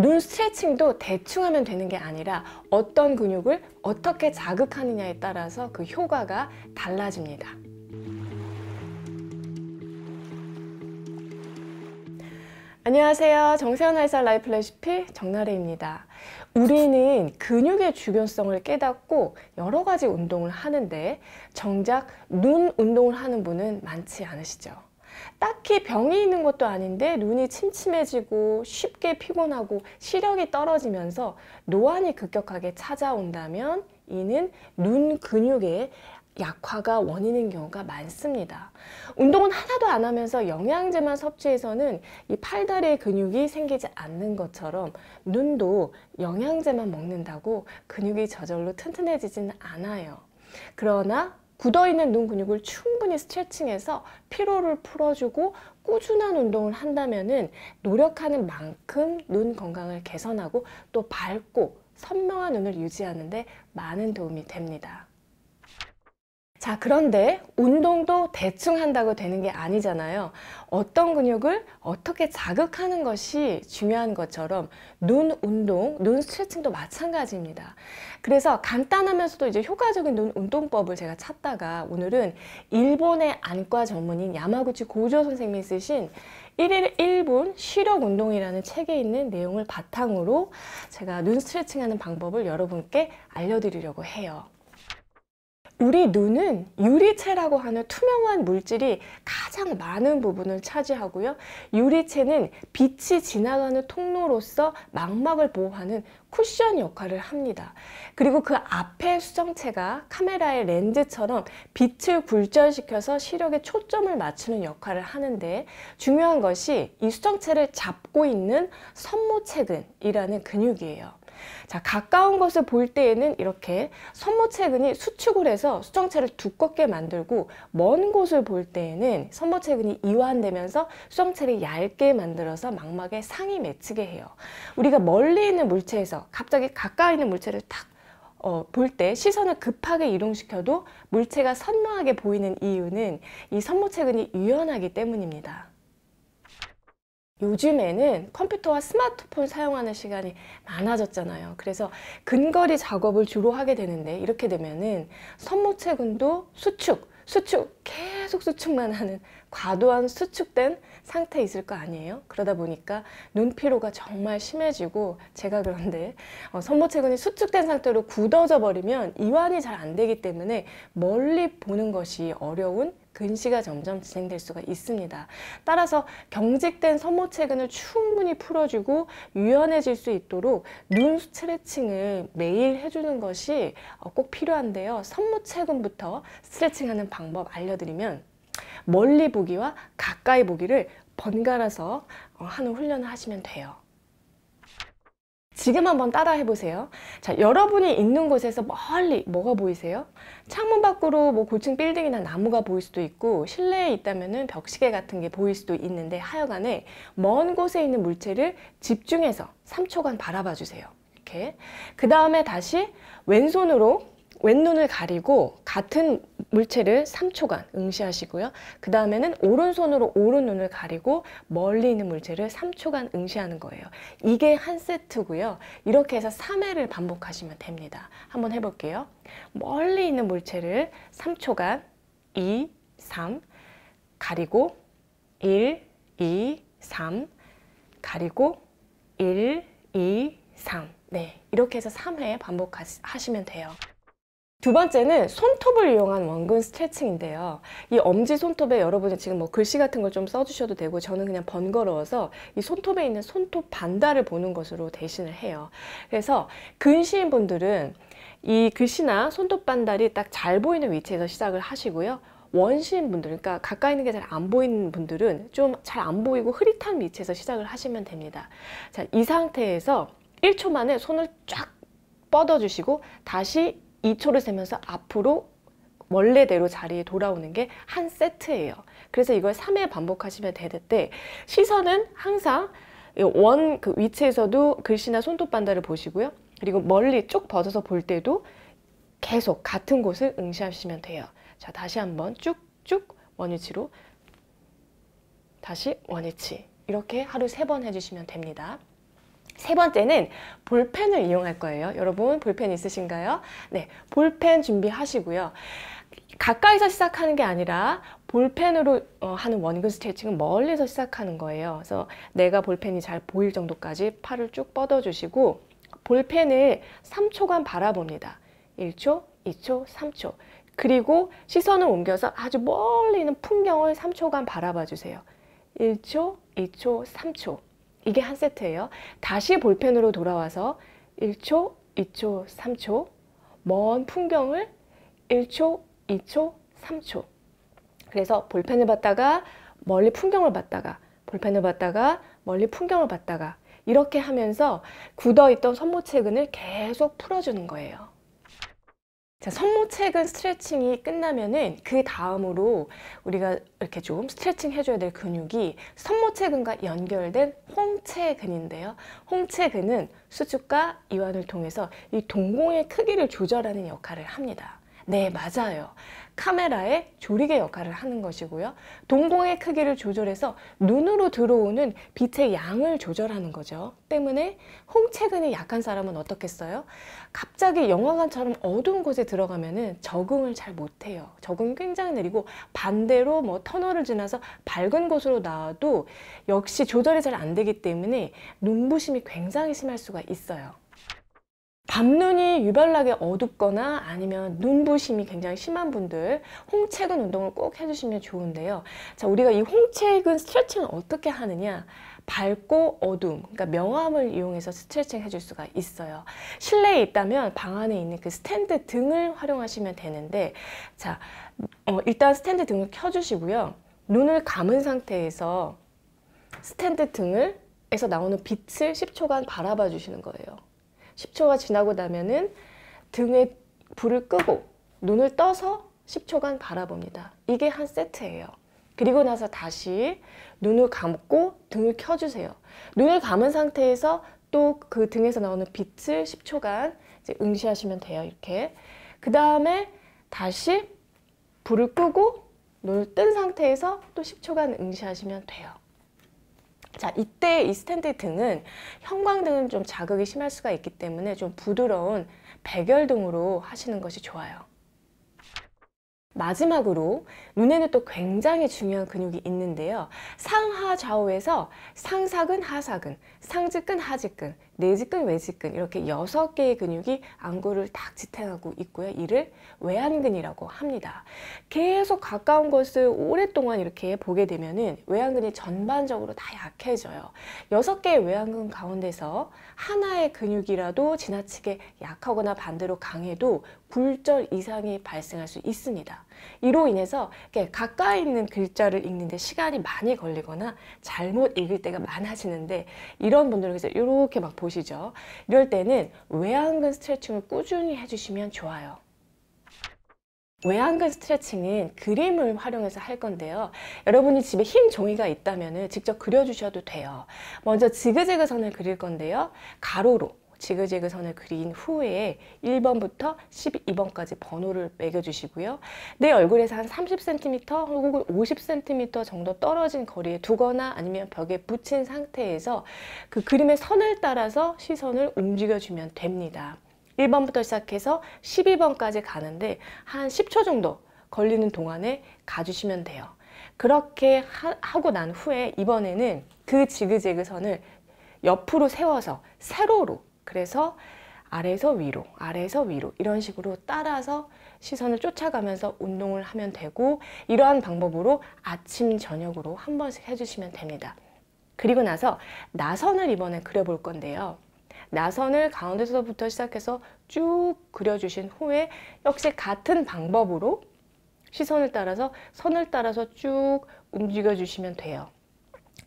눈 스트레칭도 대충 하면 되는 게 아니라 어떤 근육을 어떻게 자극하느냐에 따라서 그 효과가 달라집니다. 안녕하세요. 정세현 알살 라이프 레시피 정나래입니다. 우리는 근육의 중요성을 깨닫고 여러 가지 운동을 하는데 정작 눈 운동을 하는 분은 많지 않으시죠. 딱히 병이 있는 것도 아닌데 눈이 침침해지고 쉽게 피곤하고 시력이 떨어지면서 노안이 급격하게 찾아온다면 이는 눈 근육의 약화가 원인인 경우가 많습니다. 운동은 하나도 안 하면서 영양제만 섭취해서는 이 팔다리의 근육이 생기지 않는 것처럼 눈도 영양제만 먹는다고 근육이 저절로 튼튼해지지는 않아요. 그러나 굳어있는 눈 근육을 충분히 스트레칭해서 피로를 풀어주고 꾸준한 운동을 한다면 노력하는 만큼 눈 건강을 개선하고 또 밝고 선명한 눈을 유지하는데 많은 도움이 됩니다. 자, 그런데 운동도 대충 한다고 되는 게 아니잖아요. 어떤 근육을 어떻게 자극하는 것이 중요한 것처럼 눈 운동, 눈 스트레칭도 마찬가지입니다. 그래서 간단하면서도 이제 효과적인 눈 운동법을 제가 찾다가 오늘은 일본의 안과 전문인 야마구치 고조 선생님이 쓰신 1일 1분 시력 운동이라는 책에 있는 내용을 바탕으로 제가 눈 스트레칭 하는 방법을 여러분께 알려드리려고 해요. 우리 눈은 유리체라고 하는 투명한 물질이 가장 많은 부분을 차지하고요. 유리체는 빛이 지나가는 통로로서 망막을 보호하는 쿠션 역할을 합니다. 그리고 그 앞에 수정체가 카메라의 렌즈처럼 빛을 굴절시켜서 시력에 초점을 맞추는 역할을 하는데 중요한 것이 이 수정체를 잡고 있는 선모체근이라는 근육이에요. 자, 가까운 것을 볼 때에는 이렇게 선모체근이 수축을 해서 수정체를 두껍게 만들고 먼 곳을 볼 때에는 선모체근이 이완되면서 수정체를 얇게 만들어서 망막에 상이 맺히게 해요. 우리가 멀리 있는 물체에서 갑자기 가까이 있는 물체를 탁 어, 볼 때 시선을 급하게 이동시켜도 물체가 선명하게 보이는 이유는 이 선모체근이 유연하기 때문입니다. 요즘에는 컴퓨터와 스마트폰 사용하는 시간이 많아졌잖아요. 그래서 근거리 작업을 주로 하게 되는데 이렇게 되면은 선모체근도 수축, 수축, 계속 수축만 하는 과도한 수축된 상태에 있을 거 아니에요? 그러다 보니까 눈 피로가 정말 심해지고 제가 그런데 어, 선모체근이 수축된 상태로 굳어져 버리면 이완이 잘 안 되기 때문에 멀리 보는 것이 어려운 근시가 점점 진행될 수가 있습니다. 따라서 경직된 선모체근을 충분히 풀어주고 유연해질 수 있도록 눈 스트레칭을 매일 해주는 것이 어, 꼭 필요한데요. 선모체근부터 스트레칭하는 방법 알려드리면 멀리 보기와 가까이 보기를 번갈아서 어, 하는 훈련을 하시면 돼요. 지금 한번 따라 해보세요. 자, 여러분이 있는 곳에서 멀리 뭐가 보이세요? 창문 밖으로 뭐 고층 빌딩이나 나무가 보일 수도 있고 실내에 있다면 벽시계 같은 게 보일 수도 있는데 하여간에 먼 곳에 있는 물체를 집중해서 3초간 바라봐 주세요. 이렇게. 그 다음에 다시 왼손으로 왼눈을 가리고 같은 물체를 3초간 응시하시고요. 그 다음에는 오른손으로 오른눈을 가리고 멀리 있는 물체를 3초간 응시하는 거예요. 이게 한 세트고요. 이렇게 해서 3회를 반복하시면 됩니다. 한번 해볼게요. 멀리 있는 물체를 3초간 2, 3 가리고 1, 2, 3 가리고 1, 2, 3 네, 이렇게 해서 3회 반복하시면 돼요. 두 번째는 손톱을 이용한 원근 스트레칭인데요. 이 엄지 손톱에 여러분이 지금 뭐 글씨 같은 걸 좀 써주셔도 되고 저는 그냥 번거로워서 이 손톱에 있는 손톱 반달을 보는 것으로 대신을 해요. 그래서 근시인 분들은 이 글씨나 손톱 반달이 딱 잘 보이는 위치에서 시작을 하시고요. 원시인 분들, 그러니까 가까이 있는 게 잘 안 보이는 분들은 좀 잘 안 보이고 흐릿한 위치에서 시작을 하시면 됩니다. 자, 이 상태에서 1초 만에 손을 쫙 뻗어주시고 다시 2초를 세면서 앞으로 원래대로 자리에 돌아오는 게 한 세트예요. 그래서 이걸 3회 반복하시면 되는데 시선은 항상 원 그 위치에서도 글씨나 손톱 반달을 보시고요. 그리고 멀리 쭉 뻗어서 볼 때도 계속 같은 곳을 응시하시면 돼요. 자, 다시 한번 쭉쭉 원위치로 다시 원위치 이렇게 하루 세 번 해주시면 됩니다. 세 번째는 볼펜을 이용할 거예요. 여러분 볼펜 있으신가요? 네, 볼펜 준비하시고요. 가까이서 시작하는 게 아니라 볼펜으로 어, 하는 원근 스트레칭은 멀리서 시작하는 거예요. 그래서 내가 볼펜이 잘 보일 정도까지 팔을 쭉 뻗어주시고 볼펜을 3초간 바라봅니다. 1초, 2초, 3초. 그리고 시선을 옮겨서 아주 멀리 있는 풍경을 3초간 바라봐 주세요. 1초, 2초, 3초. 이게 한 세트예요. 다시 볼펜으로 돌아와서 1초, 2초, 3초. 먼 풍경을 1초, 2초, 3초. 그래서 볼펜을 봤다가 멀리 풍경을 봤다가 볼펜을 봤다가 멀리 풍경을 봤다가 이렇게 하면서 굳어있던 손모체근을 계속 풀어주는 거예요. 자, 손모체근 스트레칭이 끝나면은 그 다음으로 우리가 이렇게 좀 스트레칭 해줘야 될 근육이 손모체근과 연결된 홍채근인데요. 홍채근은 수축과 이완을 통해서 이 동공의 크기를 조절하는 역할을 합니다. 네, 맞아요. 카메라의 조리개 역할을 하는 것이고요. 동공의 크기를 조절해서 눈으로 들어오는 빛의 양을 조절하는 거죠. 때문에 홍채근이 약한 사람은 어떻겠어요? 갑자기 영화관처럼 어두운 곳에 들어가면 적응을 잘 못해요. 적응이 굉장히 느리고 반대로 뭐 터널을 지나서 밝은 곳으로 나와도 역시 조절이 잘 안 되기 때문에 눈부심이 굉장히 심할 수가 있어요. 밤눈이 유별나게 어둡거나 아니면 눈부심이 굉장히 심한 분들 홍채근 운동을 꼭 해주시면 좋은데요. 자, 우리가 이 홍채근 스트레칭을 어떻게 하느냐? 밝고 어둠, 그러니까 명암을 이용해서 스트레칭 해줄 수가 있어요. 실내에 있다면 방 안에 있는 그 스탠드 등을 활용하시면 되는데, 자, 어, 일단 스탠드 등을 켜주시고요. 눈을 감은 상태에서 스탠드 등을 에서 나오는 빛을 10초간 바라봐 주시는 거예요. 10초가 지나고 나면은 등에 불을 끄고 눈을 떠서 10초간 바라봅니다. 이게 한 세트예요. 그리고 나서 다시 눈을 감고 등을 켜주세요. 눈을 감은 상태에서 또 그 등에서 나오는 빛을 10초간 이제 응시하시면 돼요. 이렇게. 그 다음에 다시 불을 끄고 눈을 뜬 상태에서 또 10초간 응시하시면 돼요. 자, 이때 이 스탠드 등은 형광등은 좀 자극이 심할 수가 있기 때문에 좀 부드러운 백열등으로 하시는 것이 좋아요. 마지막으로 눈에는 또 굉장히 중요한 근육이 있는데요. 상하 좌우에서 상사근, 하사근, 상직근, 하직근, 내직근, 외직근 이렇게 여섯 개의 근육이 안구를 딱 지탱하고 있고요. 이를 외안근이라고 합니다. 계속 가까운 것을 오랫동안 이렇게 보게 되면은 외안근이 전반적으로 다 약해져요. 여섯 개의 외안근 가운데서 하나의 근육이라도 지나치게 약하거나 반대로 강해도 굴절 이상이 발생할 수 있습니다. 이로 인해서 가까이 있는 글자를 읽는데 시간이 많이 걸리거나 잘못 읽을 때가 많아지는데 이런 분들은 이렇게 막 보시죠. 이럴 때는 외안근 스트레칭을 꾸준히 해주시면 좋아요. 외안근 스트레칭은 그림을 활용해서 할 건데요. 여러분이 집에 흰 종이가 있다면 직접 그려주셔도 돼요. 먼저 지그재그 선을 그릴 건데요. 가로로 지그재그 선을 그린 후에 1번부터 12번까지 번호를 매겨주시고요. 내 얼굴에서 한 30cm 혹은 50cm 정도 떨어진 거리에 두거나 아니면 벽에 붙인 상태에서 그 그림의 선을 따라서 시선을 움직여주면 됩니다. 1번부터 시작해서 12번까지 가는데 한 10초 정도 걸리는 동안에 가주시면 돼요. 그렇게 하, 고난 후에 이번에는 그 지그재그 선을 옆으로 세워서 세로로 그래서 아래에서 위로, 아래에서 위로 이런 식으로 따라서 시선을 쫓아가면서 운동을 하면 되고 이러한 방법으로 아침, 저녁으로 한 번씩 해주시면 됩니다. 그리고 나서 나선을 이번에 그려볼 건데요. 나선을 가운데서부터 시작해서 쭉 그려주신 후에 역시 같은 방법으로 시선을 따라서 선을 따라서 쭉 움직여 주시면 돼요.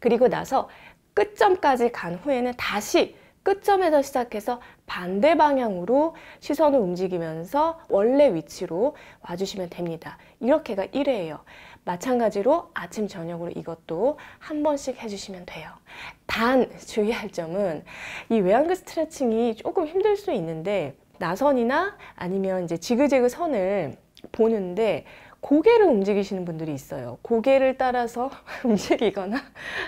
그리고 나서 끝점까지 간 후에는 다시 끝점에서 시작해서 반대 방향으로 시선을 움직이면서 원래 위치로 와주시면 됩니다. 이렇게가 1회예요. 마찬가지로 아침 저녁으로 이것도 한 번씩 해주시면 돼요. 단 주의할 점은 이 외양근 스트레칭이 조금 힘들 수 있는데 나선이나 아니면 이제 지그재그 선을 보는데 고개를 움직이시는 분들이 있어요. 고개를 따라서 움직이거나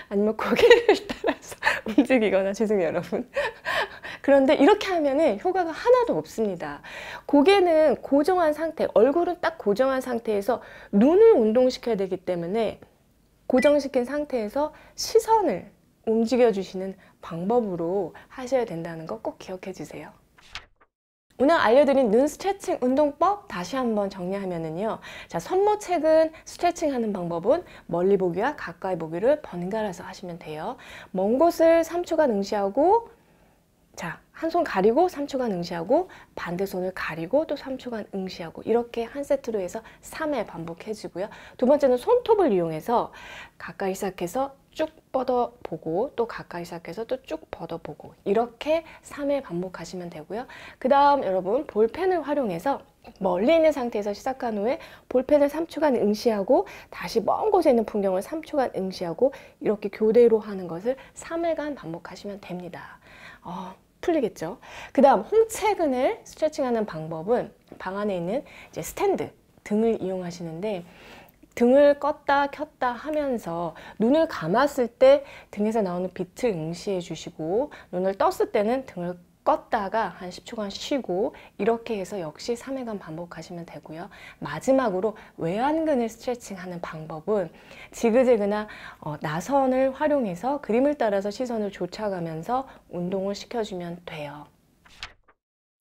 아니면 고개를 따라서 움직이거나 죄송해요 여러분. 그런데 이렇게 하면은 효과가 하나도 없습니다. 고개는 고정한 상태, 얼굴은 딱 고정한 상태에서 눈을 운동시켜야 되기 때문에 고정시킨 상태에서 시선을 움직여 주시는 방법으로 하셔야 된다는 거 꼭 기억해 주세요. 오늘 알려드린 눈 스트레칭 운동법 다시 한번 정리하면은요. 자, 손모책은 스트레칭 하는 방법은 멀리 보기와 가까이 보기를 번갈아서 하시면 돼요. 먼 곳을 3초간 응시하고 자, 한 손 가리고 3초간 응시하고 반대 손을 가리고 또 3초간 응시하고 이렇게 한 세트로 해서 3회 반복해 주고요. 두 번째는 손톱을 이용해서 가까이 시작해서 쭉 뻗어 보고 또 가까이 시작해서 또 쭉 뻗어 보고 이렇게 3회 반복하시면 되고요. 그 다음 여러분 볼펜을 활용해서 멀리 있는 상태에서 시작한 후에 볼펜을 3초간 응시하고 다시 먼 곳에 있는 풍경을 3초간 응시하고 이렇게 교대로 하는 것을 3회간 반복하시면 됩니다. 어, 풀리겠죠? 그 다음 홍채근을 스트레칭하는 방법은 방 안에 있는 이제 스탠드 등을 이용하시는데 등을 껐다 켰다 하면서 눈을 감았을 때 등에서 나오는 빛을 응시해 주시고 눈을 떴을 때는 등을 껐다가 한 10초간 쉬고 이렇게 해서 역시 3회간 반복하시면 되고요. 마지막으로 외안근을 스트레칭하는 방법은 지그재그나 어, 나선을 활용해서 그림을 따라서 시선을 쫓아가면서 운동을 시켜주면 돼요.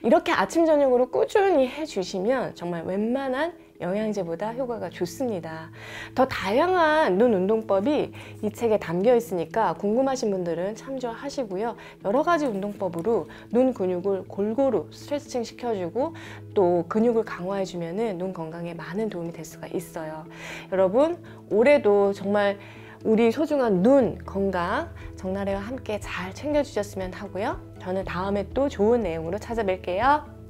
이렇게 아침 저녁으로 꾸준히 해주시면 정말 웬만한 영양제보다 효과가 좋습니다. 더 다양한 눈 운동법이 이 책에 담겨 있으니까 궁금하신 분들은 참조하시고요. 여러 가지 운동법으로 눈 근육을 골고루 스트레칭 시켜주고 또 근육을 강화해주면 눈 건강에 많은 도움이 될 수가 있어요. 여러분 올해도 정말 우리 소중한 눈 건강 정나래와 함께 잘 챙겨주셨으면 하고요. 저는 다음에 또 좋은 내용으로 찾아뵐게요.